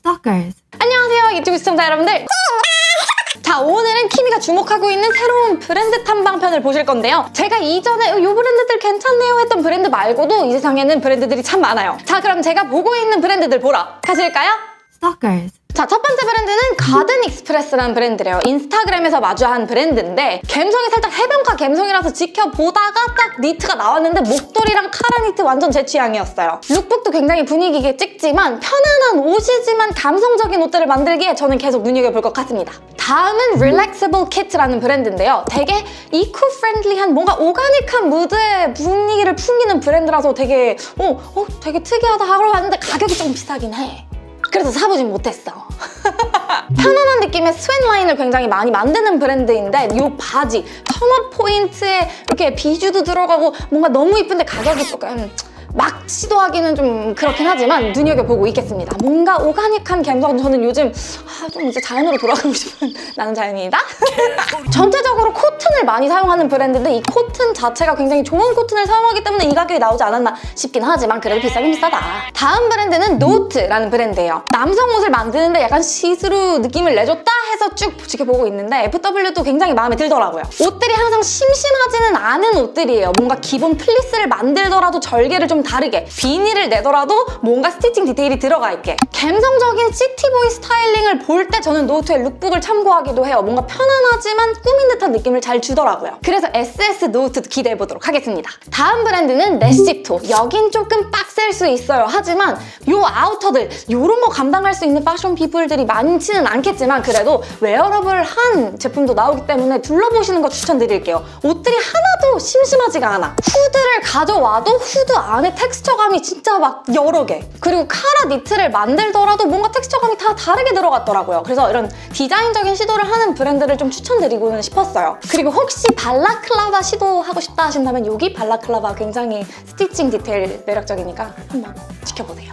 Stalkers. 안녕하세요 유튜브 시청자 여러분들 자 오늘은 키미가 주목하고 있는 새로운 브랜드 탐방편을 보실 건데요 제가 이전에 어, 이 브랜드들 괜찮네요 했던 브랜드 말고도 이 세상에는 브랜드들이 참 많아요 자 그럼 제가 보고 있는 브랜드들 보러 가실까요? Stalkers. 자, 첫 번째 브랜드는 Garden Express라는 브랜드래요. 인스타그램에서 마주한 브랜드인데 감성이 살짝 해변가 감성이라서 지켜보다가 딱 니트가 나왔는데 목도리랑 카라 니트 완전 제 취향이었어요. lookbook도 굉장히 분위기 있게 찍지만 편안한 옷이지만 감성적인 옷들을 만들기에 저는 계속 눈여겨볼 것 같습니다. 다음은 Relaxable Kit라는 브랜드인데요. 되게 eco-friendly한 뭔가 오가닉한 무드의 분위기를 풍기는 브랜드라서 되게 어, 어 되게 특이하다 하고 봤는데 가격이 좀 비싸긴 해. 그래서 사보진 못했어. 편안한 느낌의 sweat 라인을 굉장히 많이 만드는 브랜드인데 이 바지, turn-up 포인트에 이렇게 비조도 들어가고 뭔가 너무 이쁜데 가격이 조금 막 시도하기는 좀 그렇긴 하지만 눈여겨보고 있겠습니다. 뭔가 오가닉한 감성 저는 요즘 아, 좀 이제 자연으로 돌아가고 싶은 나는 자연이다? 전체적으로 많이 사용하는 브랜드인데 이 코튼 자체가 굉장히 좋은 코튼을 사용하기 때문에 이 가격이 나오지 않았나 싶긴 하지만 그래도 비싸긴 비싸다. 다음 브랜드는 노트라는 브랜드예요. 남성 옷을 만드는데 약간 시스루 느낌을 내줬다 해서 쭉 지켜보고 있는데 FW도 굉장히 마음에 들더라고요. 옷들이 항상 심심하지는 않은 옷들이에요. 뭔가 기본 fleece를 만들더라도 절개를 좀 다르게 비니를 내더라도 뭔가 stitching detail이 들어가 있게 감성적인 city boy styling을 볼 때 저는 노트의 lookbook을 참고하기도 해요. 뭔가 편안하지만 꾸민 듯한 느낌을 잘 주더라고요. 그래서 SS 노트도 기대해보도록 하겠습니다. 다음 브랜드는 레시토. 여긴 조금 빡셀 수 있어요. 하지만 요 아우터들 요런 거 감당할 수 있는 패션 people들이 많지는 않겠지만 그래도 wearable한 제품도 나오기 때문에 둘러보시는 거 추천드릴게요. 옷들이 하나도 심심하지가 않아. 후드를 가져와도 후드 안에 텍스처감이 진짜 막 여러 개. 그리고 카라 니트를 만들더라도 뭔가 텍스처감이 다 다르게 들어갔더라고요. 그래서 이런 디자인적인 시도를 하는 브랜드를 좀 추천드리고는 싶었어요. 그리고 혹시 balaclava 시도하고 싶다 하신다면 여기 balaclava 굉장히 stitching detail 매력적이니까 한번 지켜보세요.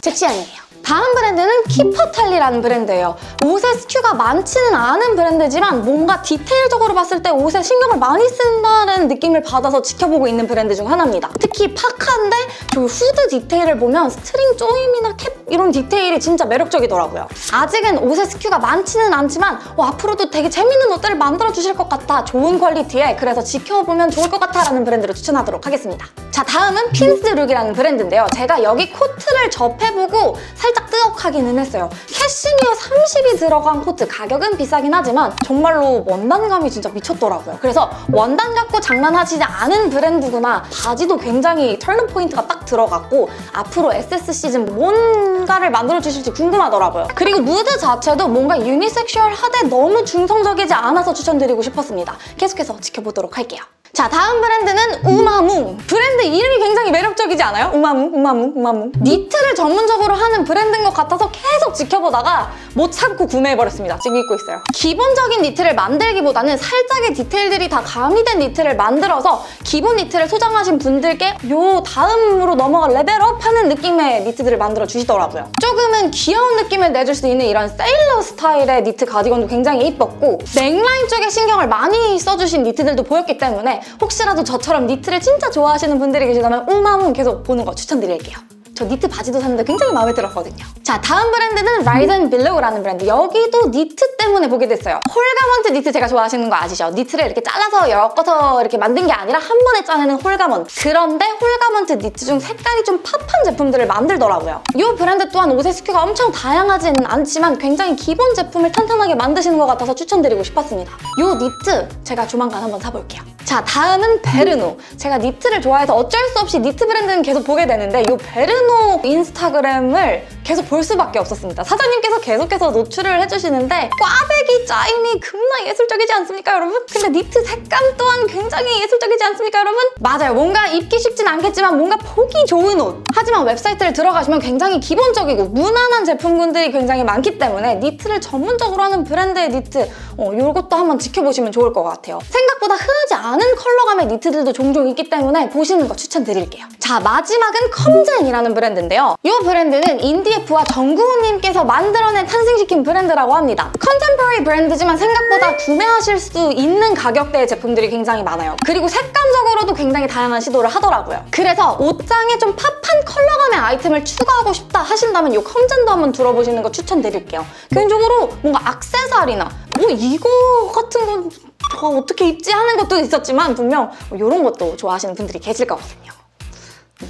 제 취향이에요. 다음 브랜드는 키퍼탈리라는 브랜드예요. 옷에 SKU가 많지는 않은 브랜드지만 뭔가 detail적으로 봤을 때 옷에 신경을 많이 쓴다는 느낌을 받아서 지켜보고 있는 브랜드 중 하나입니다. 특히 파카인데 저 후드 detail을 보면 string 조임이나 캡 이런 detail이 진짜 매력적이더라고요. 아직은 옷에 SKU가 많지는 않지만 어, 앞으로도 되게 재밌는 옷들을 만들어주실 것 같아. 좋은 퀄리티에 그래서 지켜보면 좋을 것 같아 라는 브랜드를 추천하도록 하겠습니다. 자 다음은 핀스룩이라는 브랜드인데요. 제가 여기 코트를 접해보고 살짝 뜨억하기는 했어요. 캐시미어 30이 들어간 코트 가격은 비싸긴 하지만 정말로 원단감이 진짜 미쳤더라고요. 그래서 원단 갖고 장난하지 않은 브랜드구나. 바지도 굉장히 turn-up 포인트가 딱 들어갔고 앞으로 SS 시즌 뭔가를 만들어주실지 궁금하더라고요. 그리고 무드 자체도 뭔가 unisexual하되 너무 중성적이지 않아서 추천드리고 싶었습니다. 계속해서 지켜보도록 할게요. 자 다음 브랜드는 우마뭉 브랜드 이름이 굉장히 매력적이지 않아요? 우마뭉 우마뭉 우마뭉 니트를 전문적으로 하는 브랜드인 것 같아서 계속 지켜보다가 못 참고 구매해버렸습니다. 지금 입고 있어요. 기본적인 니트를 만들기보다는 살짝의 detail들이 다 가미된 니트를 만들어서 기본 니트를 소장하신 분들께 요 다음으로 넘어가 level up 하는 느낌의 니트들을 만들어 주시더라고요 조금은 귀여운 느낌을 내줄 수 있는 이런 세일러 스타일의 니트 가디건도 굉장히 이뻤고 넥라인 쪽에 신경을 많이 써주신 니트들도 보였기 때문에 혹시라도 저처럼 니트를 진짜 좋아하시는 분들이 계시다면 우마뭉 계속 보는 거 추천드릴게요. 저 니트 바지도 샀는데 굉장히 마음에 들었거든요. 자, 다음 브랜드는 라이든 빌로우라는 브랜드. 여기도 니트 때문에 보게 됐어요. wholegarment 니트 제가 좋아하시는 거 아시죠? 니트를 이렇게 잘라서 엮어서 이렇게 만든 게 아니라 한 번에 짜내는 wholegarment. 그런데 wholegarment 니트 중 색깔이 좀 pop한 제품들을 만들더라고요. 이 브랜드 또한 옷의 SKU가 엄청 다양하지는 않지만 굉장히 기본 제품을 탄탄하게 만드시는 것 같아서 추천드리고 싶었습니다. 이 니트 제가 조만간 한번 사볼게요. 자, 다음은 베르노. 제가 니트를 좋아해서 어쩔 수 없이 니트 브랜드는 계속 보게 되는데 이 베르노 인스타그램을 계속 볼 수밖에 없었습니다. 사장님께서 계속해서 노출을 해주시는데 꽈배기 짜임이 겁나 예술적이지 않습니까, 여러분? 근데 니트 색감 또한 굉장히 예술적이지 않습니까, 여러분? 맞아요. 뭔가 입기 쉽진 않겠지만 뭔가 보기 좋은 옷. 하지만 웹사이트를 들어가시면 굉장히 기본적이고 무난한 제품군들이 굉장히 많기 때문에 니트를 전문적으로 하는 브랜드의 니트 어, 이것도 한번 지켜보시면 좋을 것 같아요. 생각보다 흔하지 않은 컬러감의 니트들도 종종 있기 때문에 보시는 거 추천드릴게요. 자, 마지막은 컴젠이라는 브랜드인데요. 이 브랜드는 인디에프와 정구호님께서 만들어낸 탄생시킨 브랜드라고 합니다. contemporary 브랜드지만 생각보다 구매하실 수 있는 가격대의 제품들이 굉장히 많아요. 그리고 색감적으로도 굉장히 다양한 시도를 하더라고요. 그래서 옷장에 좀 pop한 컬러감의 아이템을 추가하고 싶다 하신다면 이 컴젠도 한번 둘러보시는 거 추천드릴게요. 개인적으로 뭔가 악세사리나 뭐 이거 같은 건 어, 어떻게 입지 하는 것도 있었지만 분명 이런 것도 좋아하시는 분들이 계실 거거든요.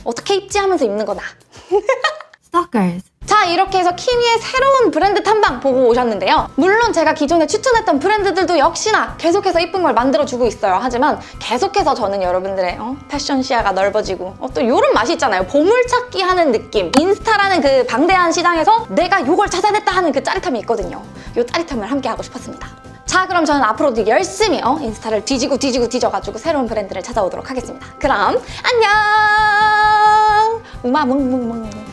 어떻게 입지 하면서 입는 거다. Stalkers. 자 이렇게 해서 키미의 새로운 브랜드 탐방 보고 오셨는데요 물론 제가 기존에 추천했던 브랜드들도 역시나 계속해서 이쁜 걸 만들어주고 있어요 하지만 계속해서 저는 여러분들의 어, 패션 시야가 넓어지고 어, 또 이런 맛이 있잖아요 보물찾기 하는 느낌 인스타라는 그 방대한 시장에서 내가 이걸 찾아냈다 하는 그 짜릿함이 있거든요 이 짜릿함을 함께 하고 싶었습니다 자 그럼 저는 앞으로도 열심히 어, 인스타를 뒤지고 뒤지고 뒤져가지고 새로운 브랜드를 찾아오도록 하겠습니다. 그럼 안녕! 우마 뭉뭉뭉